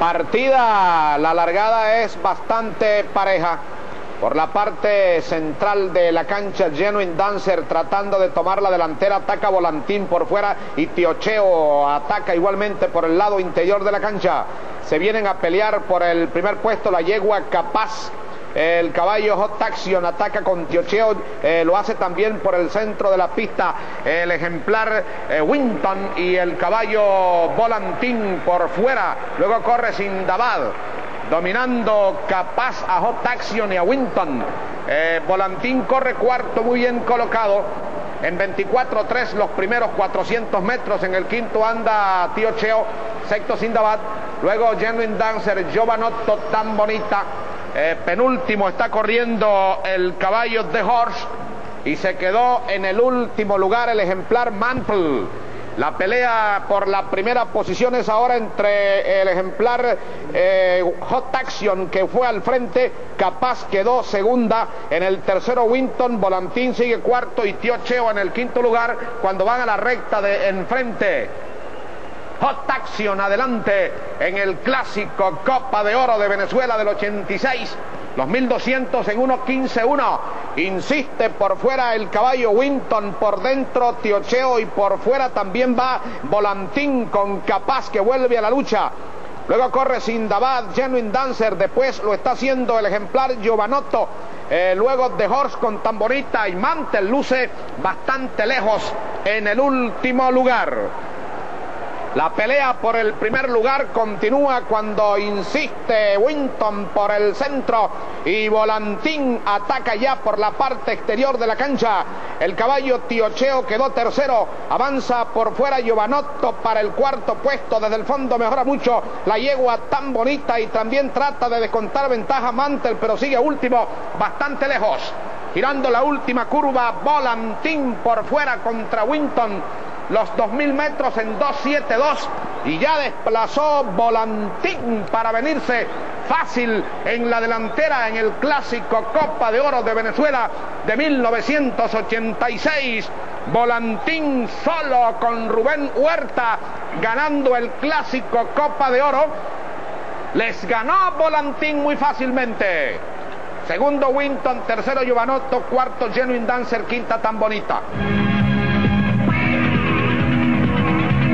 Partida, la largada es bastante pareja. Por la parte central de la cancha, Genuine Dancer tratando de tomar la delantera, ataca Volantín por fuera y Tiocheo ataca igualmente por el lado interior de la cancha. Se vienen a pelear por el primer puesto la yegua Capaz el caballo Hot Taxion ataca con Tiocheo, eh, lo hace también por el centro de la pista el ejemplar eh, Winton y el caballo Volantín por fuera. Luego corre Sindabad dominando capaz a Hot Taxion y a Winton. Eh, Volantín corre cuarto muy bien colocado. En 24-3 los primeros 400 metros. En el quinto anda Tiocheo, sexto Sindabad. Luego Genuine Dancer, Giovanotto tan bonita. Eh, penúltimo está corriendo el caballo de Horse y se quedó en el último lugar el ejemplar Mantle. La pelea por la primera posición es ahora entre el ejemplar eh, Hot Action que fue al frente, capaz quedó segunda, en el tercero Winton, Volantín sigue cuarto y Tío Cheo en el quinto lugar cuando van a la recta de enfrente. Hot Action adelante en el clásico Copa de Oro de Venezuela del 86. Los 1200 en 1.15-1. Insiste por fuera el caballo Winton, por dentro Tiocheo y por fuera también va Volantín con Capaz que vuelve a la lucha. Luego corre Sindabad, Genuine Dancer, después lo está haciendo el ejemplar Giovanotto. Eh, luego de Horse con Tamborita y Mantel luce bastante lejos en el último lugar. La pelea por el primer lugar continúa cuando insiste Winton por el centro y Volantín ataca ya por la parte exterior de la cancha. El caballo Tiocheo quedó tercero, avanza por fuera Giovanotto para el cuarto puesto. Desde el fondo mejora mucho la yegua tan bonita y también trata de descontar ventaja Mantel, pero sigue último, bastante lejos. Girando la última curva, Volantín por fuera contra Winton los 2.000 metros en 2.72 y ya desplazó Volantín para venirse fácil en la delantera en el clásico Copa de Oro de Venezuela de 1986. Volantín solo con Rubén Huerta ganando el clásico Copa de Oro. Les ganó Volantín muy fácilmente. Segundo Winton, tercero Giovanotto, cuarto Genuine Dancer, quinta tan bonita.